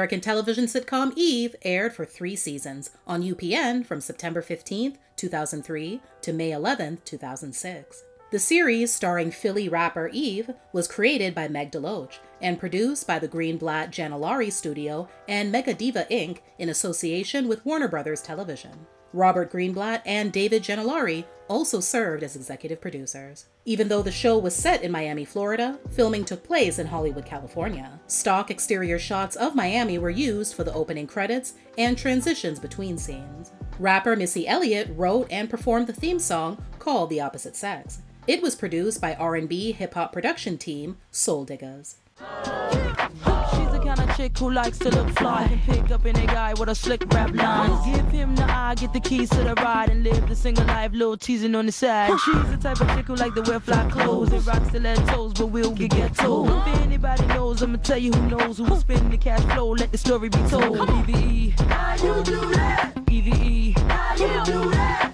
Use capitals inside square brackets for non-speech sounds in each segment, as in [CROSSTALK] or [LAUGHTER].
American television sitcom Eve aired for three seasons on UPN from September 15, 2003 to May 11, 2006. The series, starring Philly rapper Eve, was created by Meg DeLoach and produced by the Greenblatt Janollari Studio and Mega Diva Inc. in association with Warner Brothers Television. Robert Greenblatt and David Janollari also served as executive producers. Even though the show was set in Miami, Florida, filming took place in Hollywood, California. Stock exterior shots of Miami were used for the opening credits and transitions between scenes. Rapper Missy Elliott wrote and performed the theme song called The Opposite Sex. It was produced by R&B hip-hop production team Soul Diggaz. Kind of chick who likes to look fly and pick up any guy with a slick rap line. Give him the eye, get the keys to the ride, and live the single life, little teasing on the side. She's the type of chick who like to wear fly clothes and rock stilettos, but we'll get ghetto. If anybody knows, I'ma tell you who knows who spend the cash flow. Let the story be told. EVE, how you do that? EVE, how you do that?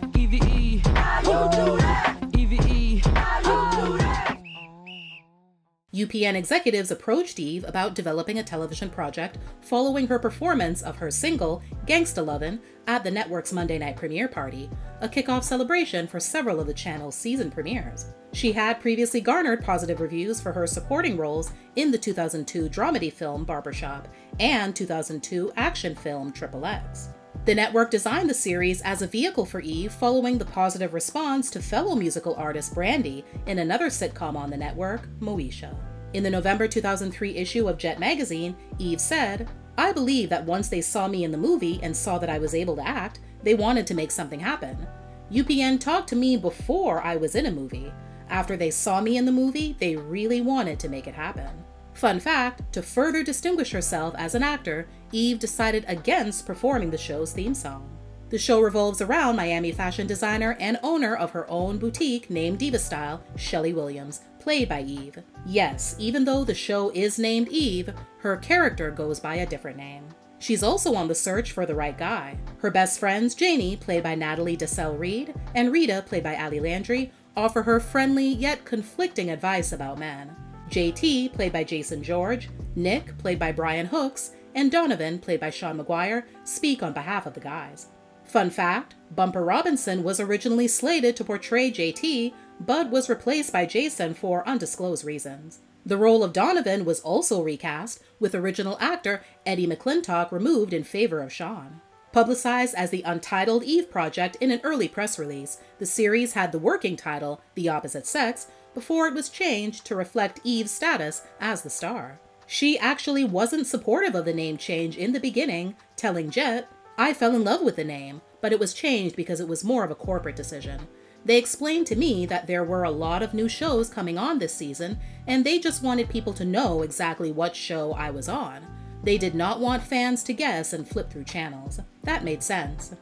UPN executives approached Eve about developing a television project following her performance of her single, Gangsta Lovin', at the network's Monday night premiere party, a kickoff celebration for several of the channel's season premieres. She had previously garnered positive reviews for her supporting roles in the 2002 dramedy film Barbershop and 2002 action film Triple X. The network designed the series as a vehicle for Eve following the positive response to fellow musical artist Brandy in another sitcom on the network, Moesha. In the November 2003 issue of Jet magazine, Eve said, I believe that once they saw me in the movie and saw that I was able to act, they wanted to make something happen. UPN talked to me before I was in a movie. After they saw me in the movie, they really wanted to make it happen. Fun fact to further distinguish herself as an actor, Eve decided against performing the show's theme song. The show revolves around Miami fashion designer and owner of her own boutique named Diva Style, Shelly Williams, played by Eve. Yes, even though the show is named Eve, her character goes by a different name. She's also on the search for the right guy. Her best friends, Janie, played by Natalie Desselle Reid, and Rita, played by Ali Landry, offer her friendly yet conflicting advice about men. JT, played by Jason George, Nick, played by Brian Hooks, and Donovan, played by Sean Maguire, speak on behalf of the guys. Fun fact Bumper Robinson was originally slated to portray JT, but was replaced by Jason for undisclosed reasons. The role of Donovan was also recast, with original actor Eddie McClintock removed in favor of Sean. Publicized as the Untitled Eve Project in an early press release, the series had the working title, The Opposite Sex, before it was changed to reflect Eve's status as the star. She actually wasn't supportive of the name change in the beginning, telling Jet, I fell in love with the name, but it was changed because it was more of a corporate decision. They explained to me that there were a lot of new shows coming on this season, and they just wanted people to know exactly what show I was on. They did not want fans to guess and flip through channels. That made sense.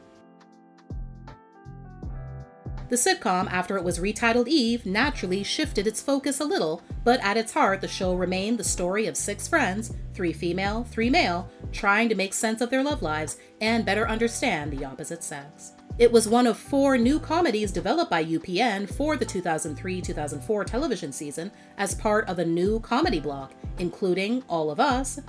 The sitcom, after it was retitled Eve, naturally shifted its focus a little, but at its heart, the show remained the story of six friends, three female, three male, trying to make sense of their love lives and better understand the opposite sex. It was one of four new comedies developed by UPN for the 2003 2004 television season as part of a new comedy block, including All of Us,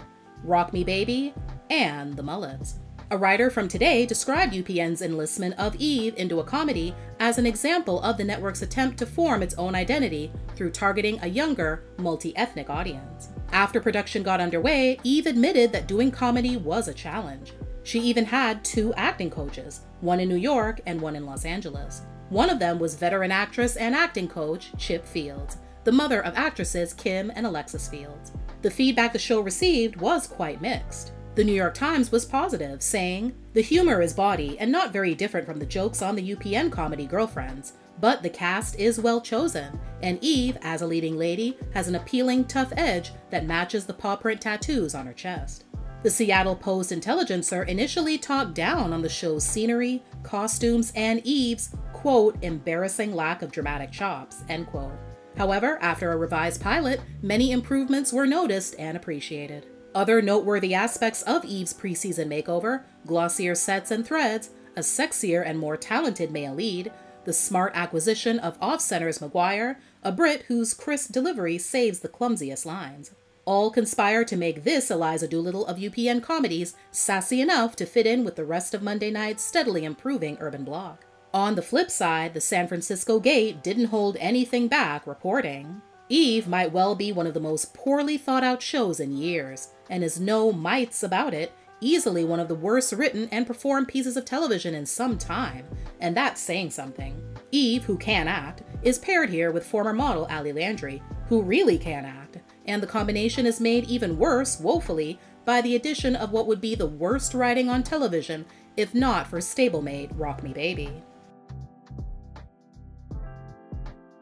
Rock Me Baby, and The Mullets. A writer from Today described UPN's enlistment of Eve into a comedy as an example of the network's attempt to form its own identity through targeting a younger, multi ethnic audience. After production got underway, Eve admitted that doing comedy was a challenge. She even had two acting coaches, one in New York and one in Los Angeles. One of them was veteran actress and acting coach Chip Fields, the mother of actresses Kim and Alexis Fields. The feedback the show received was quite mixed. The New York Times was positive, saying, The humor is bawdy and not very different from the jokes on the UPN comedy Girlfriends, but the cast is well chosen, and Eve, as a leading lady, has an appealing, tough edge that matches the paw print tattoos on her chest. The Seattle Post Intelligencer initially talked down on the show's scenery, costumes, and Eve's, quote, embarrassing lack of dramatic chops, end quote. However, after a revised pilot, many improvements were noticed and appreciated. Other noteworthy aspects of Eve's preseason makeover glossier sets and threads, a sexier and more talented male lead, the smart acquisition of off center's Maguire, a Brit whose crisp delivery saves the clumsiest lines. all conspire to make this Eliza Doolittle of UPN comedies sassy enough to fit in with the rest of Monday night's steadily improving urban blog. On the flip side, the San Francisco Gate didn't hold anything back reporting. Eve might well be one of the most poorly thought out shows in years, and is no mites about it, easily one of the worst written and performed pieces of television in some time, and that's saying something. Eve, who can act, is paired here with former model Ali Landry, who really can act, and the combination is made even worse, woefully, by the addition of what would be the worst writing on television if not for stablemate Rock Me Baby.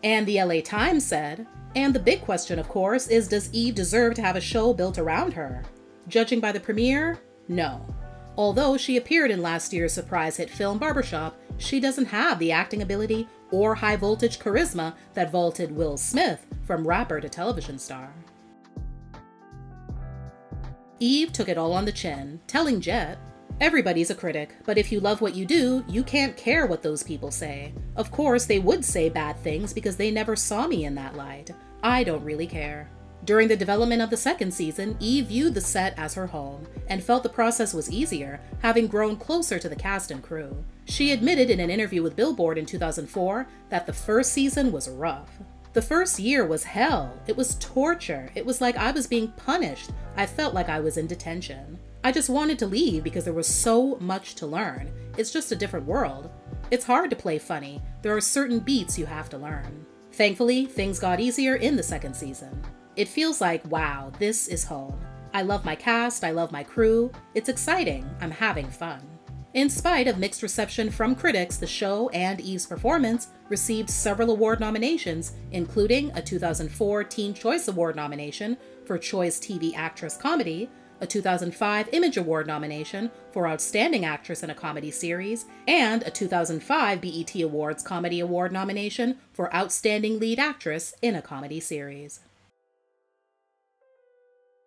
And the LA Times said, and the big question, of course, is does Eve deserve to have a show built around her? Judging by the premiere, no. Although she appeared in last year's surprise hit film Barbershop, she doesn't have the acting ability or high voltage charisma that vaulted Will Smith from rapper to television star. Eve took it all on the chin, telling Jet, Everybody's a critic, but if you love what you do, you can't care what those people say. Of course, they would say bad things because they never saw me in that light. I don't really care. During the development of the second season, Eve viewed the set as her home and felt the process was easier, having grown closer to the cast and crew. She admitted in an interview with Billboard in 2004 that the first season was rough. The first year was hell. It was torture. It was like I was being punished. I felt like I was in detention. I just wanted to leave because there was so much to learn. It's just a different world. It's hard to play funny. There are certain beats you have to learn. Thankfully, things got easier in the second season. It feels like, wow, this is home. I love my cast, I love my crew. It's exciting, I'm having fun. In spite of mixed reception from critics, the show and Eve's performance received several award nominations, including a 2004 Teen Choice Award nomination for Choice TV Actress Comedy, a 2005 Image Award nomination for Outstanding Actress in a Comedy Series, and a 2005 BET Awards Comedy Award nomination for Outstanding Lead Actress in a Comedy Series.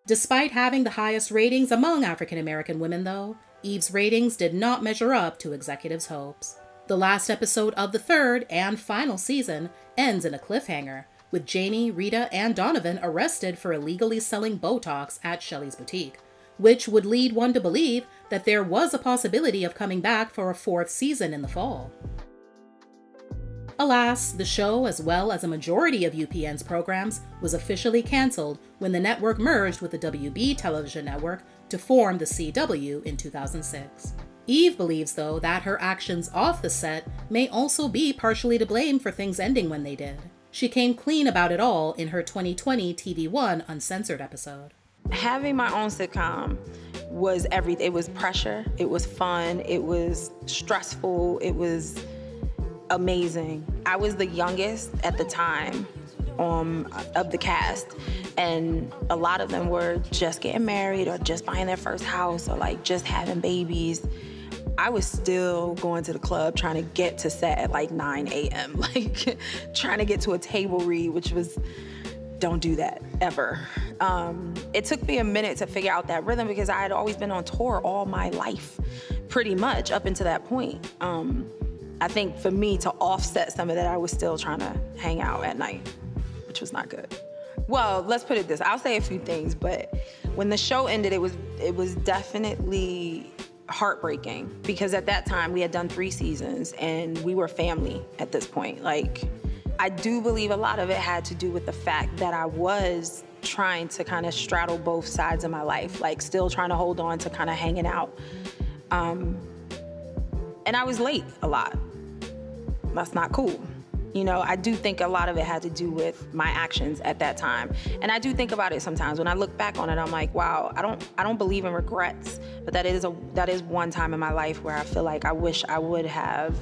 Despite having the highest ratings among African American women, though, Eve's ratings did not measure up to executives' hopes. The last episode of the third and final season ends in a cliffhanger, with Jamie, Rita, and Donovan arrested for illegally selling Botox at Shelly's boutique, which would lead one to believe that there was a possibility of coming back for a fourth season in the fall. Alas, the show, as well as a majority of UPN's programs, was officially cancelled when the network merged with the WB television network to form the CW in 2006. Eve believes, though, that her actions off the set may also be partially to blame for things ending when they did. She came clean about it all in her 2020 TV One Uncensored episode. Having my own sitcom was everything. It was pressure, it was fun, it was stressful, it was amazing. I was the youngest at the time um, of the cast, and a lot of them were just getting married or just buying their first house or like just having babies. I was still going to the club trying to get to set at like 9 a.m., [LAUGHS] like trying to get to a table read, which was, don't do that ever. Um, it took me a minute to figure out that rhythm because I had always been on tour all my life, pretty much up until that point. Um, I think for me to offset some of that, I was still trying to hang out at night, which was not good. Well, let's put it this. I'll say a few things, but when the show ended, it was it was definitely heartbreaking because at that time we had done three seasons and we were family at this point. Like, I do believe a lot of it had to do with the fact that I was trying to kind of straddle both sides of my life, like still trying to hold on to kind of hanging out. Um, and I was late a lot. That's not cool. You know, I do think a lot of it had to do with my actions at that time. And I do think about it sometimes. When I look back on it, I'm like, wow, I don't I don't believe in regrets, but that is a that is one time in my life where I feel like I wish I would have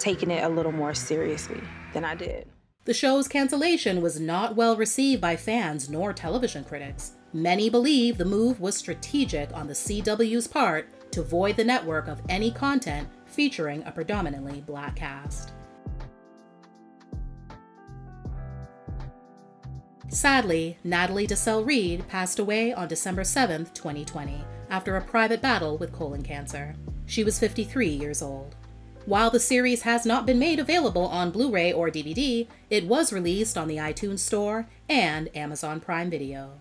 taken it a little more seriously than I did. The show's cancellation was not well received by fans nor television critics. Many believe the move was strategic on the CW's part to void the network of any content featuring a predominantly black cast. Sadly, Natalie Desselle Reid passed away on December 7, 2020, after a private battle with colon cancer. She was 53 years old. While the series has not been made available on Blu ray or DVD, it was released on the iTunes Store and Amazon Prime Video.